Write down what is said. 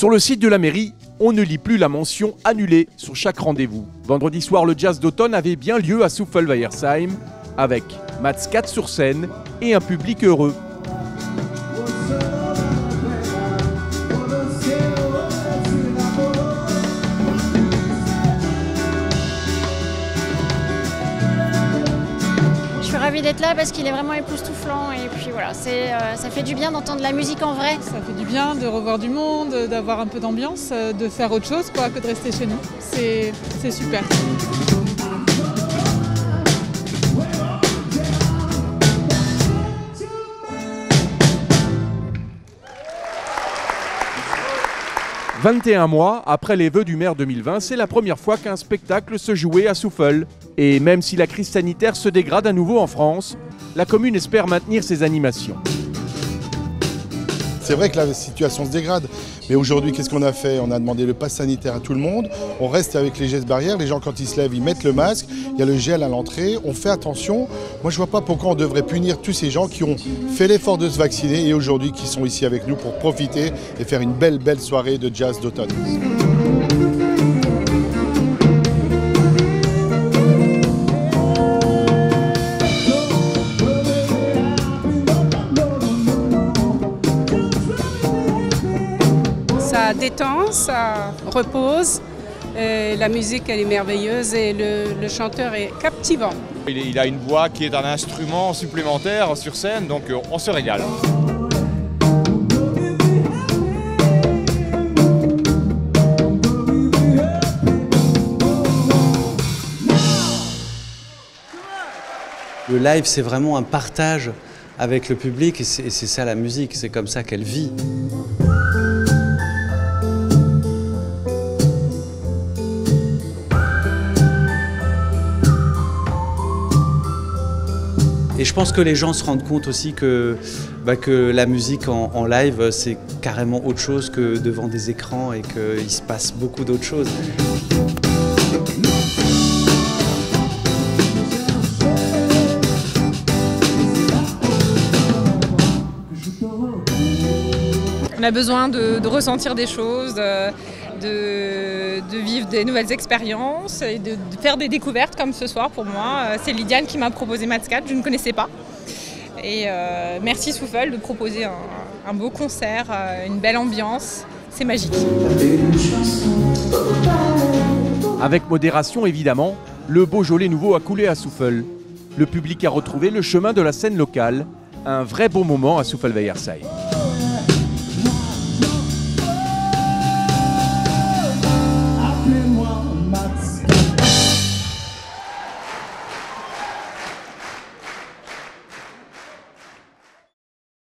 Sur le site de la mairie, on ne lit plus la mention annulée sur chaque rendez-vous. Vendredi soir, le jazz d'automne avait bien lieu à Souffel-Weiersheim avec Mats 4 sur scène et un public heureux. Ravie d'être là parce qu'il est vraiment époustouflant et puis voilà, c'est, euh, ça fait du bien d'entendre la musique en vrai. Ça fait du bien de revoir du monde, d'avoir un peu d'ambiance, euh, de faire autre chose quoi, que de rester chez nous. C'est, c'est super. « 21 mois après les vœux du maire 2020, c'est la première fois qu'un spectacle se jouait à Souffle. Et même si la crise sanitaire se dégrade à nouveau en France, la commune espère maintenir ses animations. C'est vrai que la situation se dégrade, mais aujourd'hui, qu'est-ce qu'on a fait? On a demandé le pass sanitaire à tout le monde. On reste avec les gestes barrières. Les gens, quand ils se lèvent, ils mettent le masque. Il y a le gel à l'entrée. On fait attention. Moi, je vois pas pourquoi on devrait punir tous ces gens qui ont fait l'effort de se vacciner et aujourd'hui qui sont ici avec nous pour profiter et faire une belle, belle soirée de jazz d'automne. Ça détend, ça repose. Et la musique, elle est merveilleuse et le, le chanteur est captivant. Il, il a une voix qui est un instrument supplémentaire sur scène, donc euh, on se régale. Le live, c'est vraiment un partage avec le public et c'est ça la musique, c'est comme ça qu'elle vit. Et je pense que les gens se rendent compte aussi que, bah, que la musique en, live, c'est carrément autre chose que devant des écrans et qu'il se passe beaucoup d'autres choses. On a besoin de, ressentir des choses, de- vivre des nouvelles expériences et de, faire des découvertes comme ce soir pour moi. Euh, C'est Lydiane qui m'a proposé Matscat, je ne connaissais pas. Et euh, merci Souffle de proposer un, beau concert, euh, une belle ambiance. C'est magique. Avec modération évidemment, le Beaujolais nouveau a coulé à Souffle. Le public a retrouvé le chemin de la scène locale. Un vrai beau moment à Souffle-Weiersheim.